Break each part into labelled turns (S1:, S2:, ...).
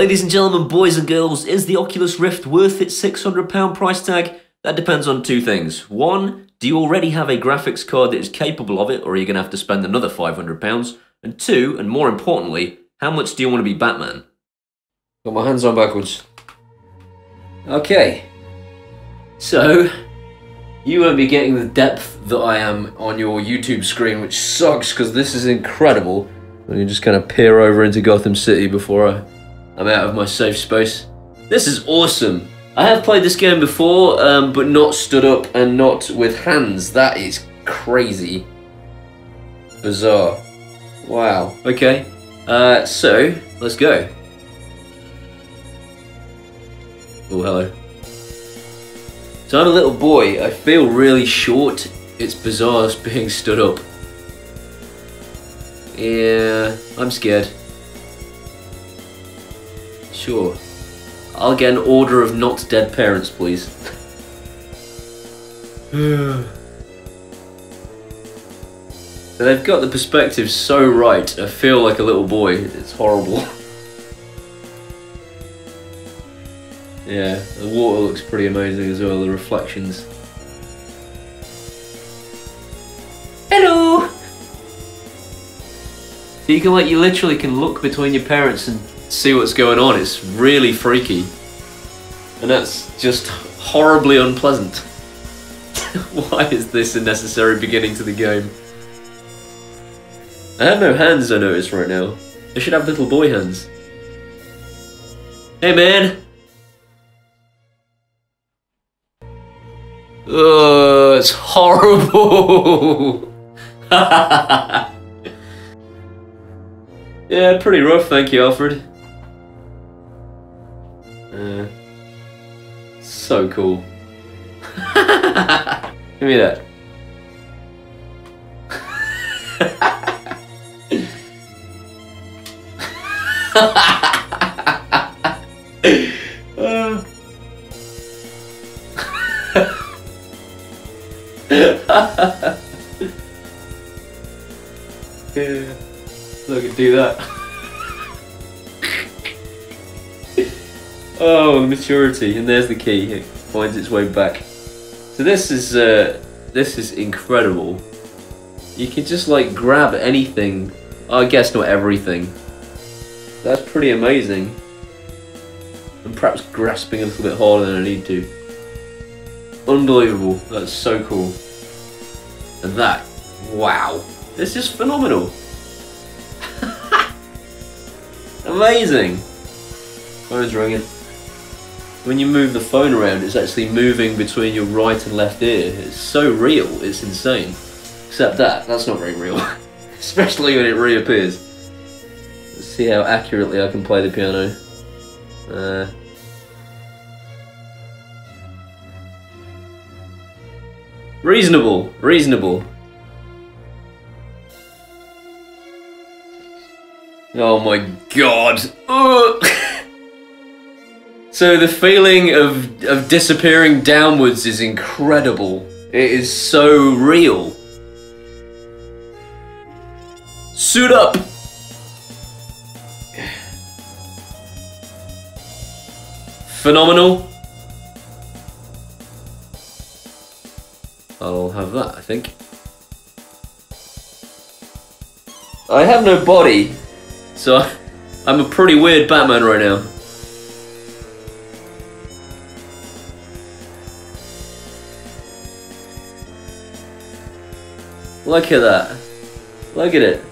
S1: Ladies and gentlemen, boys and girls, is the Oculus Rift worth its £600 price tag? That depends on two things. One, do you already have a graphics card that is capable of it, or are you going to have to spend another £500? And two, and more importantly, how much do you want to be Batman? Got my hands on backwards. Okay. So, you won't be getting the depth that I am on your YouTube screen, which sucks because this is incredible. Let me just kind of peer over into Gotham City before I I'm out of my safe space. This is awesome. I have played this game before, um, but not stood up and not with hands. That is crazy. Bizarre. Wow. Okay. Uh, so, let's go. Oh, hello. So I'm a little boy. I feel really short. It's bizarre being stood up. Yeah, I'm scared. Sure. I'll get an order of not dead parents, please. They've got the perspective so right, I feel like a little boy. It's horrible. yeah, the water looks pretty amazing as well, the reflections. Hello! So you can like, you literally can look between your parents and see what's going on. It's really freaky. And that's just horribly unpleasant. Why is this a necessary beginning to the game? I have no hands, I notice right now. I should have little boy hands. Hey man! Ugh, it's horrible! yeah, pretty rough, thank you, Alfred. Uh, so cool. Give me that. yeah, look at do that. Oh, maturity, and there's the key. It finds its way back. So this is uh, this is incredible. You can just like grab anything. I guess not everything. That's pretty amazing. I'm perhaps grasping a little bit harder than I need to. Unbelievable. That's so cool. And that, wow. This is phenomenal. Amazing. Phone's ringing when you move the phone around, it's actually moving between your right and left ear. It's so real, it's insane. Except that, that's not very real. Especially when it reappears. Let's see how accurately I can play the piano. Uh, reasonable, reasonable. Oh my god. Ugh. So the feeling of, of disappearing downwards is incredible. It is so real. Suit up! Phenomenal. I'll have that, I think. I have no body, so I'm a pretty weird Batman right now. Look at that. Look at it.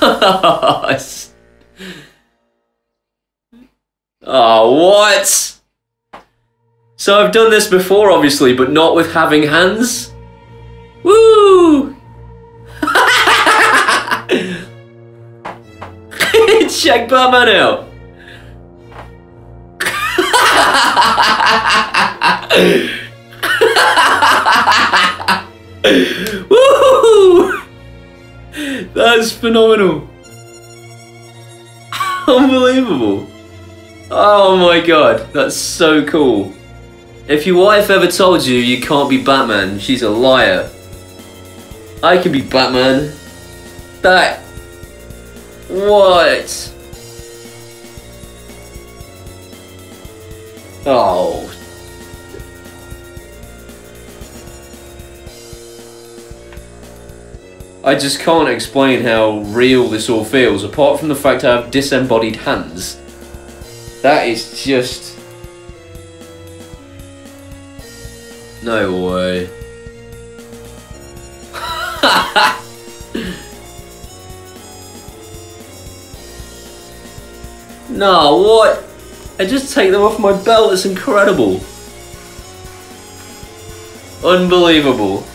S1: oh, what? So I've done this before, obviously, but not with having hands. Woo! Check Batman out. Woohoo! That's phenomenal. Unbelievable. Oh my god, that's so cool. If your wife ever told you you can't be Batman, she's a liar. I can be Batman. That. What? Oh. I just can't explain how real this all feels, apart from the fact I have disembodied hands. That is just... No way. no, what? I just take them off my belt, it's incredible. Unbelievable.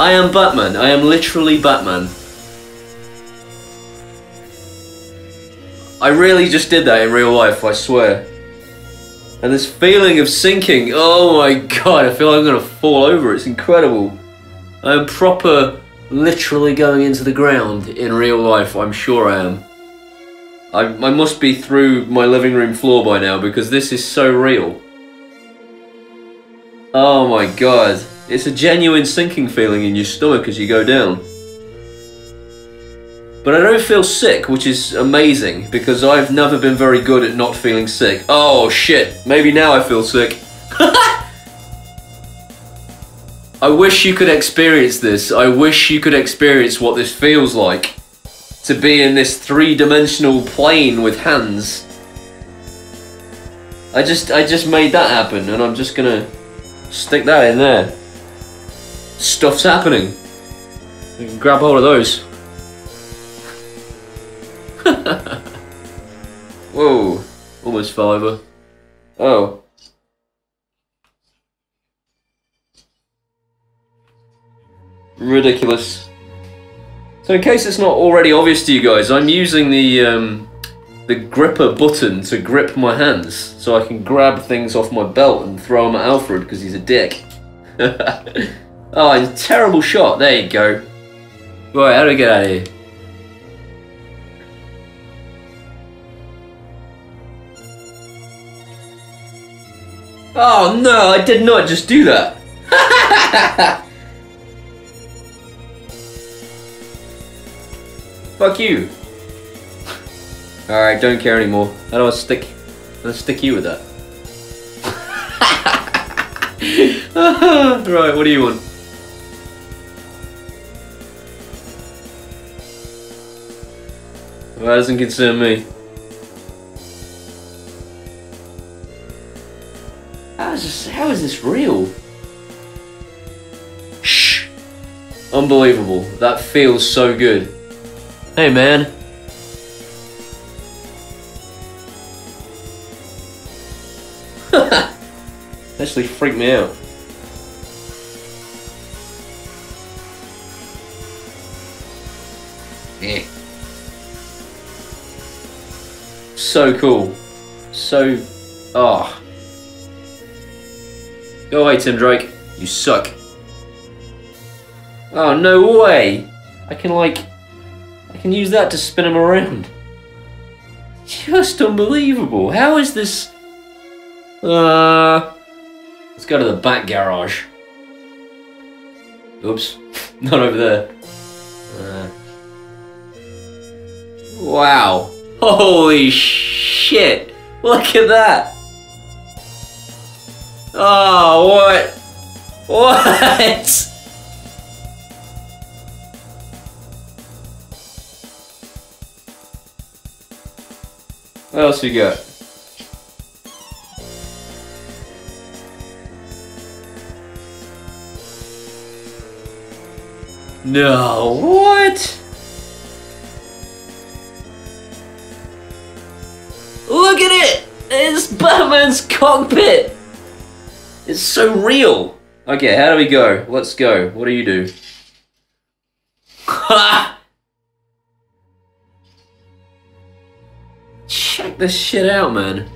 S1: I am Batman, I am literally Batman. I really just did that in real life, I swear. And this feeling of sinking, oh my god, I feel like I'm gonna fall over, it's incredible. I'm proper, literally going into the ground in real life, I'm sure I am. I, I must be through my living room floor by now because this is so real. Oh my god. It's a genuine sinking feeling in your stomach as you go down. But I don't feel sick, which is amazing, because I've never been very good at not feeling sick. Oh shit, maybe now I feel sick. I wish you could experience this. I wish you could experience what this feels like to be in this three-dimensional plane with hands. I just I just made that happen and I'm just gonna stick that in there. Stuff's happening. You can grab hold of those. Whoa, almost fell over. Oh. Ridiculous. So in case it's not already obvious to you guys, I'm using the um, the gripper button to grip my hands so I can grab things off my belt and throw them at Alfred because he's a dick. oh, it's a terrible shot. There you go. Right, how do we get out of here? Oh no, I did not just do that. Fuck you. Alright, don't care anymore. How do I stick... Let's stick you with that. right, what do you want? Well, that doesn't concern me. How is this, how is this real? Shh! Unbelievable. That feels so good. Hey, man. Actually freaked me out. Yeah. So cool. So... Ah. Oh. Go away, Tim Drake. You suck. Oh, no way! I can, like, I can use that to spin him around. Just unbelievable. How is this... Uh... Let's go to the back garage. Oops. Not over there. Uh, wow. Holy shit. Look at that. Oh, what? What? What else we got? No, what? Batman's cockpit! It's so real! Okay, how do we go? Let's go. What do you do? Ha! Check this shit out, man.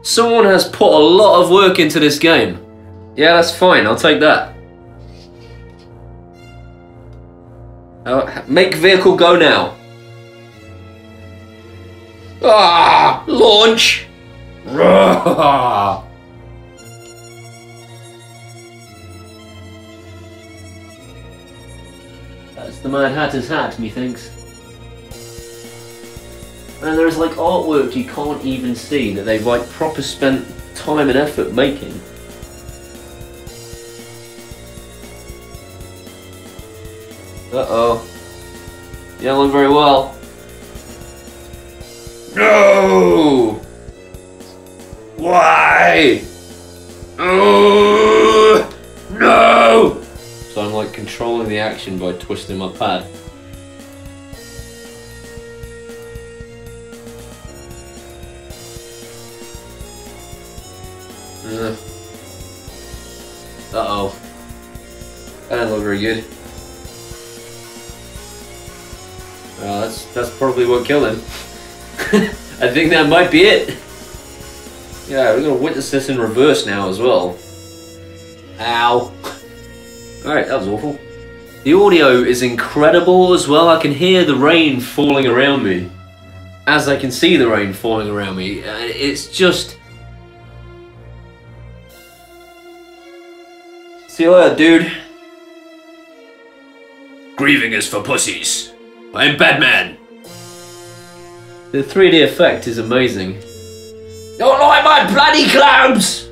S1: Someone has put a lot of work into this game. Yeah, that's fine. I'll take that. Uh, make vehicle go now. Ah! Launch! That's the Mad Hatter's hat, methinks. And there's like artwork you can't even see that they've like proper spent time and effort making. Uh-oh. You don't look very well. Oh, no! So I'm like controlling the action by twisting my pad. Uh oh. That didn't look very good. Well, that's that's probably what killed him. I think that might be it. Yeah, we're gonna witness this in reverse now as well. Ow. Alright, that was awful. The audio is incredible as well. I can hear the rain falling around me. As I can see the rain falling around me. It's just... See you later, dude. Grieving is for pussies. I'm Batman. The 3D effect is amazing. Don't like my bloody clouds!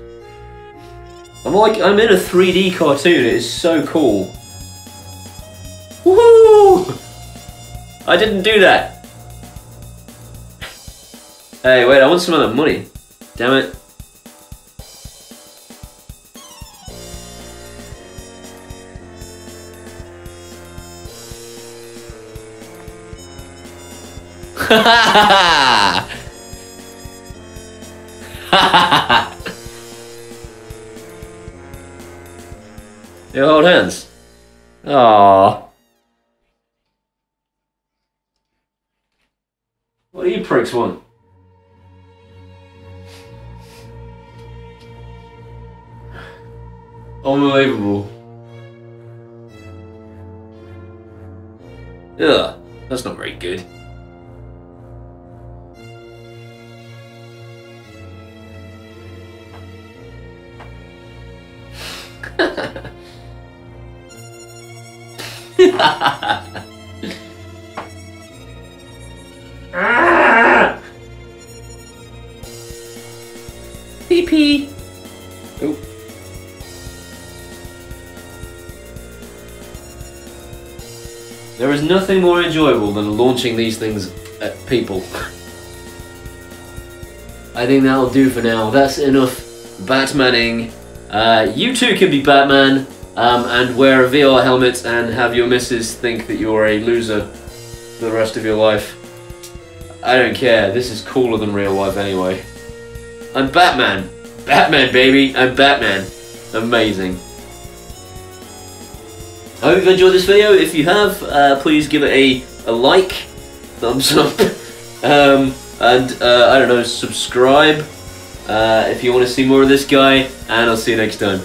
S1: I'm like, I'm in a 3D cartoon, it is so cool. Woohoo! I didn't do that. Hey, wait, I want some of that money. Damn it. Ha ha ha! You hold hands. Aww. What do you pricks want? Unbelievable. Ugh, that's not very good. Pee pee. Oh. There is nothing more enjoyable than launching these things at people. I think that'll do for now. That's enough Batmaning. Uh, you too can be Batman um, and wear a VR helmet and have your missus think that you're a loser for the rest of your life. I don't care. This is cooler than real life anyway. I'm Batman. Batman, baby. I'm Batman. Amazing. I hope you've enjoyed this video. If you have, uh, please give it a, a like, thumbs up, um, and uh, I don't know, subscribe uh, if you want to see more of this guy, and I'll see you next time.